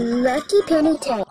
Lucky Penny Tank.